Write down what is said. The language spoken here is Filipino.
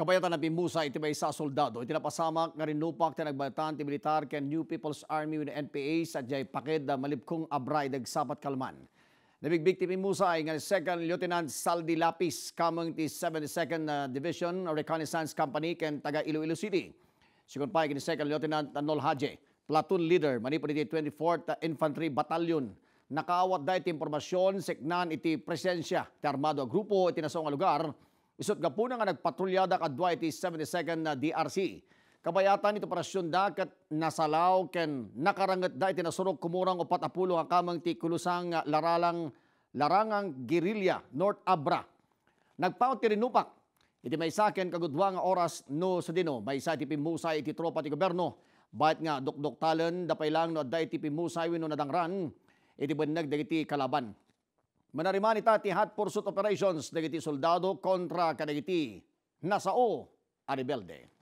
Kabayatan na pimusa iti may sa soldado. Iti napasamak nga rinupak ti nagbatan ti militar ken New People's Army with NPA sa jay paked da malipkong abray dagsapat kalman. Nabigbig ti pimusa ay nga ni Second Lieutenant Saldi Lapis kamang ti 72nd uh, Division Reconnaissance Company ken taga Iloilo City. Sigon pa ni Second Lieutenant Nol Haje, platoon leader manipod iti 24th Infantry Battalion nakaawat da iti impormasyon seknan iti presensya ti armado grupo iti nasong lugar Isot nga po nga nagpatrulyada kadwa iti 72nd na DRC. Kabayatan ito operasyon da kat nasalaw ken nakarangat da iti nasurok kumurang upat apulo nga kamang ti kulusang laralang larangang gerilya North Abra. Nagpaot ti rinupak iti may saken kagudwa nga oras no sa dino may sa iti pimusay iti tropa ti gobyerno. Bayat nga dokdok talen dapay lang no da iti pimusay wenno nadangran iti banag dagiti kalaban. Manariman ita ti hot pursuit operations dagiti soldado kontra kadagiti nasao a rebelde.